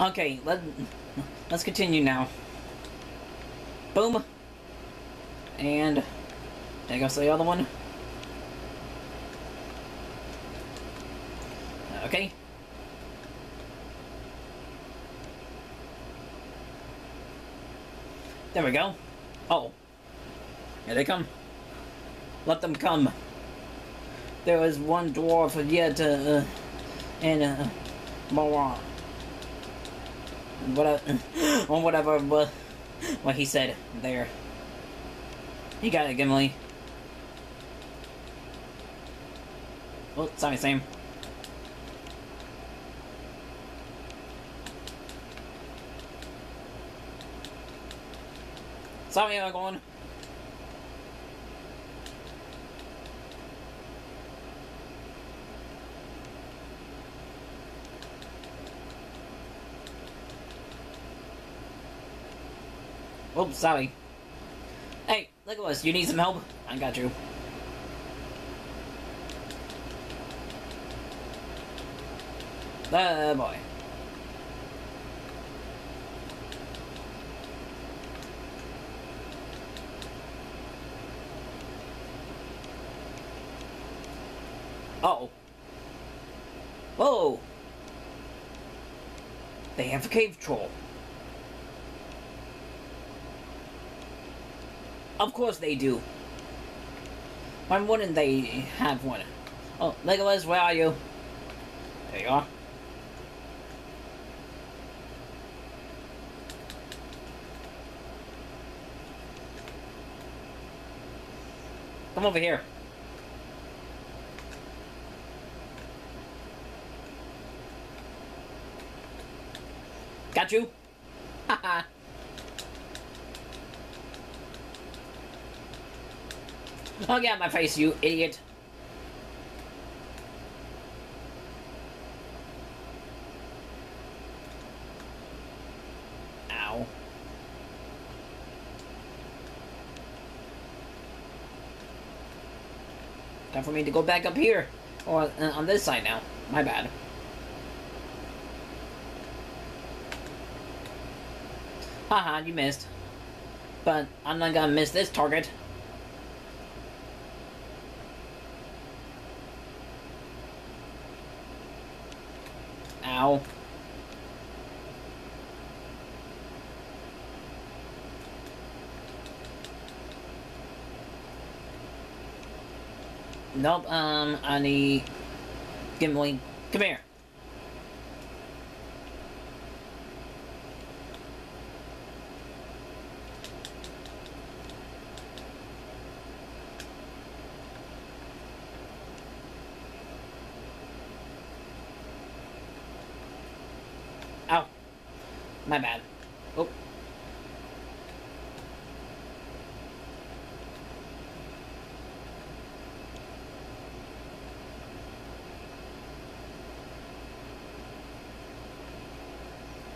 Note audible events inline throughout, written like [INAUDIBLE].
Okay, let let's continue now. Boom. And there goes the other one. Okay. There we go. Oh. Here they come. Let them come. There is one dwarf yet, uh, and, uh, more. [LAUGHS] Whatever, or whatever, what, what he said there. You got it, Gimli. Oh, sorry, same. Sorry, Aragorn. Oops, sorry. Hey, Legolas, you need some help? I got you. Uh, boy. Uh oh. Whoa! They have a cave troll. Of course they do. Why wouldn't they have one? Oh, Legolas, where are you? There you are. Come over here. Got you? Haha. Oh, get out my face, you idiot. Ow. Time for me to go back up here. Or uh, on this side now. My bad. Haha, you missed. But I'm not gonna miss this target. Ow. Nope, um, I need... Gimli, come here. Ow. My bad. Oh.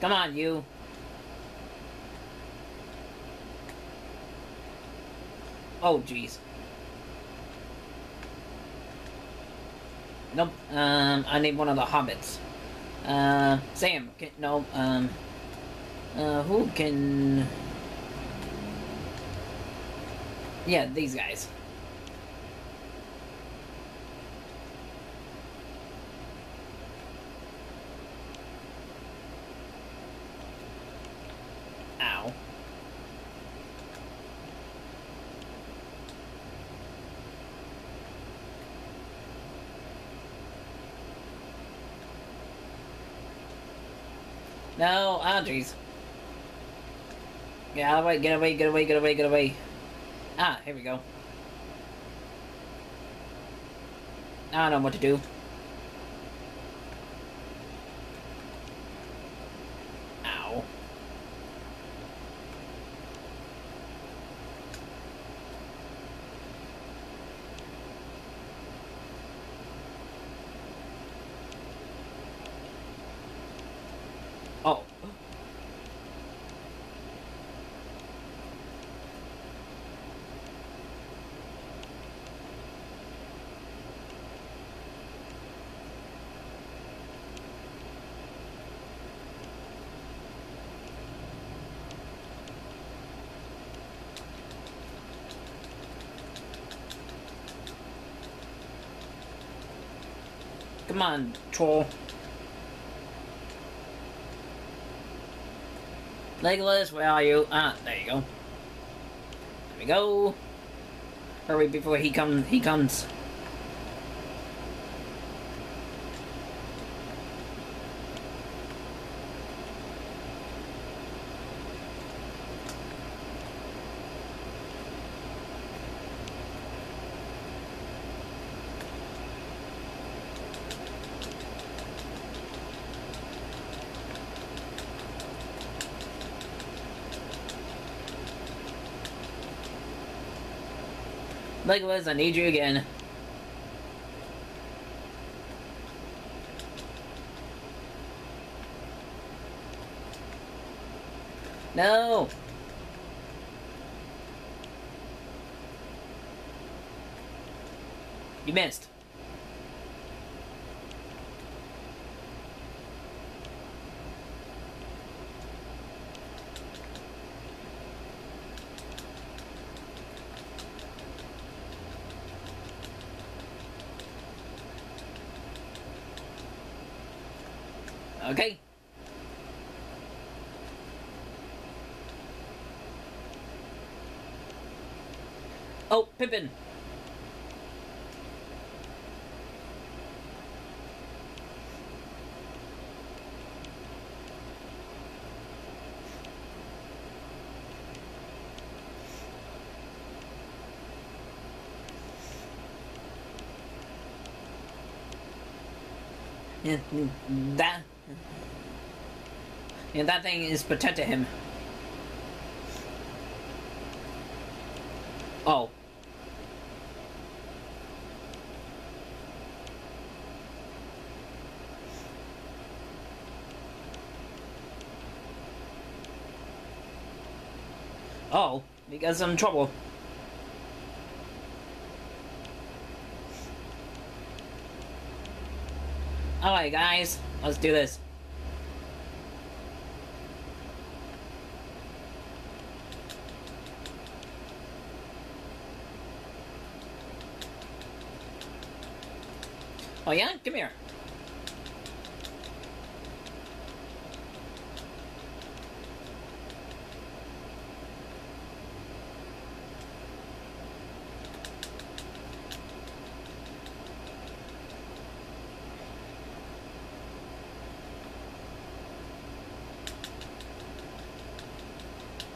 Come on, you. Oh, jeez. Nope. Um, I need one of the hobbits. Uh, Sam. Can, no. Um. Uh, who can? Yeah, these guys. Ow. No, ah, jeez. Get out of the way, get away, get away, get away, get away. Ah, here we go. I don't know what to do. Ow. Oh. Come on, troll. Legolas, where are you? Ah, there you go. There we go. Hurry before he comes. He comes. Legolas, I need you again. No! You missed. Okay. Oh, Pippin. Yeah, that and that thing is protecting him. Oh. Oh, we got some trouble. Alright guys, let's do this. Oh yeah? Come here.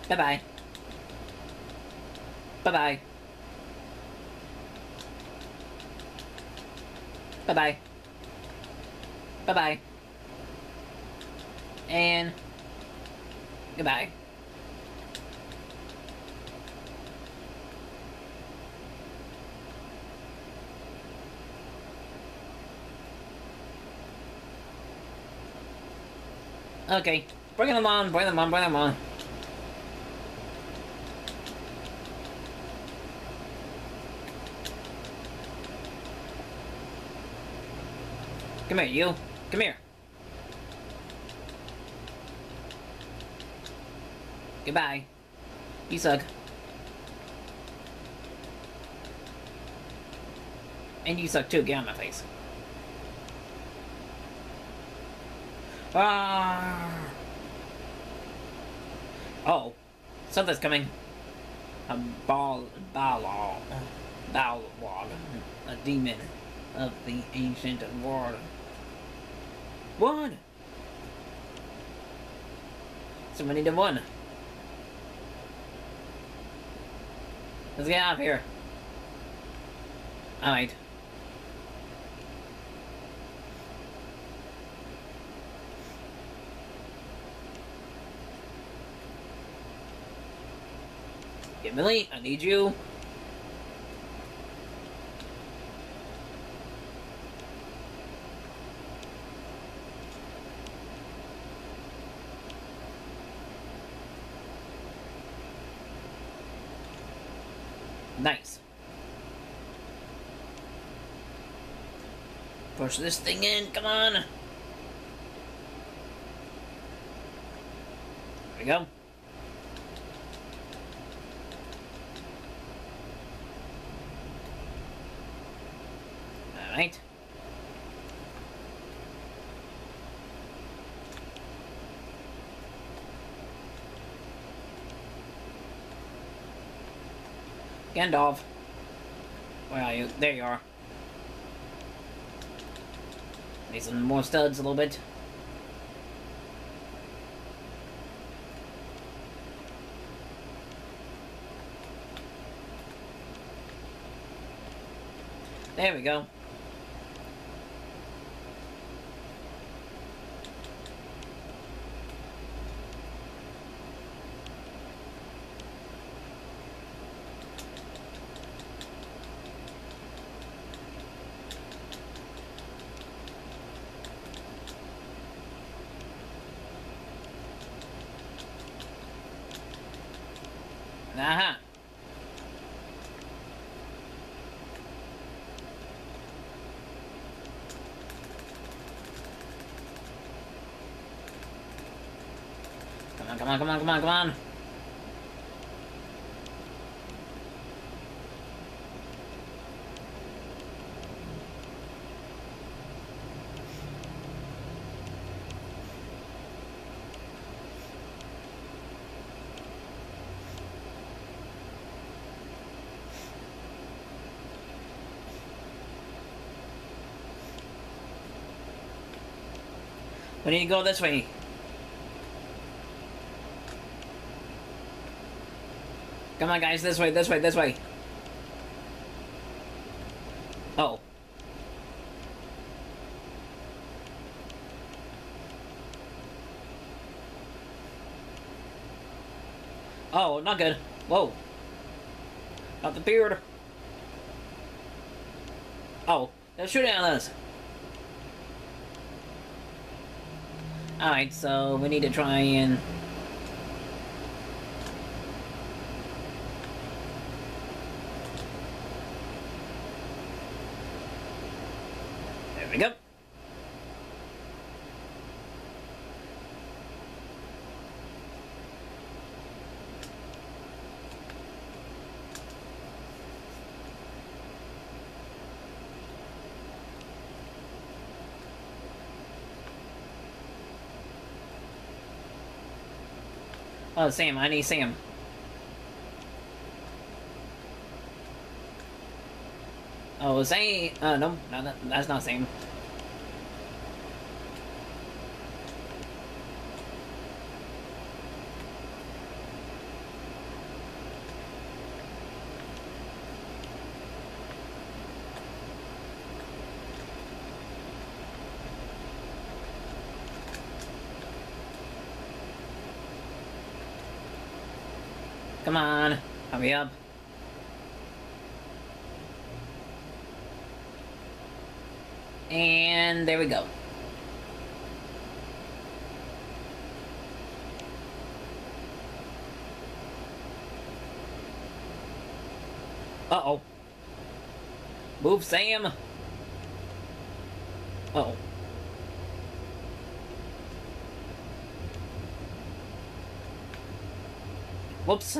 Bye-bye. Bye-bye. Bye-bye. Bye-bye. And goodbye. Okay, bring them on, bring them on, bring them on. Come here, you. Come here. Goodbye. You suck. And you suck too. Get on my face. Ah. Oh. Something's coming. A ball, ball, ball, a demon of the ancient world. One! Somebody need one. Let's get out of here. Alright. Millie, I need you. Push this thing in, come on! There we go. Alright. Gandalf. Where are you? There you are. Need some more studs a little bit. There we go. Aha. Come on, come on, come on, come on, come on. We need to go this way. Come on, guys, this way, this way, this way. Oh. Oh, not good. Whoa. Not the beard. Oh, they're shooting at us. Alright, so we need to try and... There we go. Oh, Sam, I need Sam. Oh, Sam. Uh, no, no, that, that's not Sam. Come on, hurry up. And there we go. Uh-oh. Move, Sam. Uh oh. Whoops.